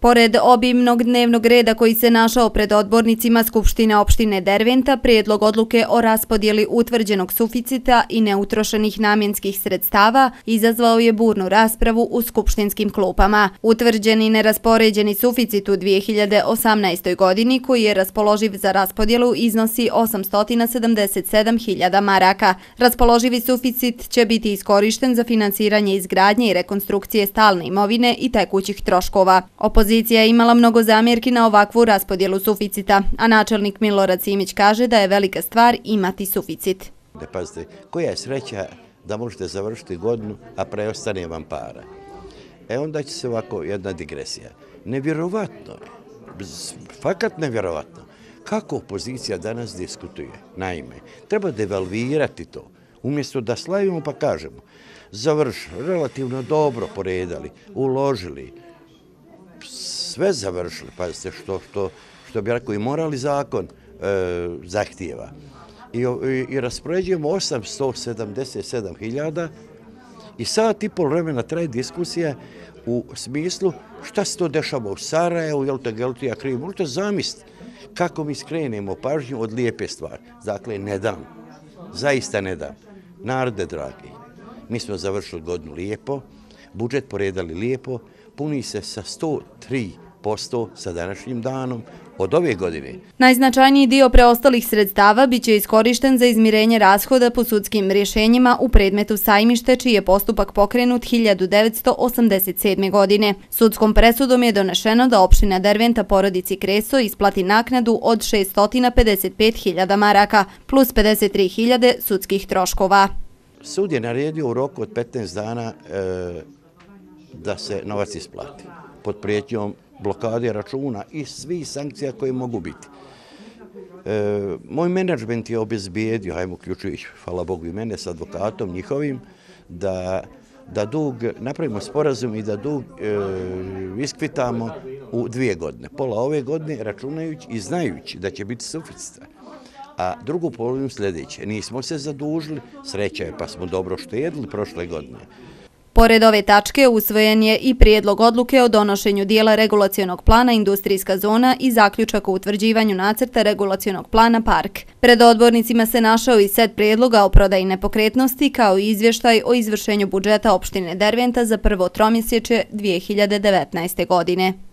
Pored obimnog dnevnog reda koji se našao pred odbornicima Skupštine opštine Derventa, prijedlog odluke o raspodijeli utvrđenog suficita i neutrošenih namjenskih sredstava izazvao je burnu raspravu u skupštinskim klupama. Utvrđeni neraspoređeni suficit u 2018. godini koji je raspoloživ za raspodjelu iznosi 877.000 maraka. Raspoloživi suficit će biti iskorišten za finansiranje izgradnje i rekonstrukcije stalne imovine i tekućih troškova. Opozicija Opozicija je imala mnogo zamjerki na ovakvu raspodjelu suficita, a načelnik Milorad Simić kaže da je velika stvar imati suficit. Ne pazite, koja je sreća da možete završiti godinu, a preostane vam para. E onda će se ovako jedna digresija. Nevjerovatno je, fakat nevjerovatno, kako opozicija danas diskutuje. Naime, treba devalvirati to. Umjesto da slavimo pa kažemo, završ, relativno dobro poredali, uložili, sve završili, pazite, što, što, što bi rekao i morali zakon e, zahtijeva. I, i, i raspoređujemo 877.000 i sat i pol vremena traje diskusija u smislu šta se to dešava u Sarajevu, jel te to Geltija krivi, možete zamisliti kako mi skrenemo pažnju od lijepe stvari. Dakle, ne dam, zaista ne dam. Narode, dragi, mi smo završili godinu lijepo, budžet poredali lijepo, puni se sa 103 posto sa današnjim danom od ove godine. Najznačajniji dio preostalih sredstava biće iskorišten za izmirenje rashoda po sudskim rješenjima u predmetu sajmište, čiji je postupak pokrenut 1987. godine. Sudskom presudom je donešeno da opština Derventa porodici Kreso isplati naknadu od 655.000 maraka plus 53.000 sudskih troškova. Sud je naredio u roku od 15 dana e, da se novac isplati pod prijetnjom blokade računa i svi sankcija koje mogu biti. E, moj menadžment je obezbijedio, hajmo ključujući, hvala Bogu i mene, s advokatom njihovim, da da dug, napravimo sporazum i da dug e, iskvitamo u dvije godine. Pola ove godine računajući i znajući da će biti suficita. A drugu polovinu sljedeće. Nismo se zadužili, sreća je pa smo dobro štedili prošle godine. Pored ove tačke usvojen je i prijedlog odluke o donošenju dijela regulacijonog plana Industrijska zona i zaključak o utvrđivanju nacrta regulacijonog plana Park. Pred odbornicima se našao i set prijedloga o prodaji nepokretnosti kao i izvještaj o izvršenju budžeta opštine Derventa za prvo tromjesjeće 2019. godine.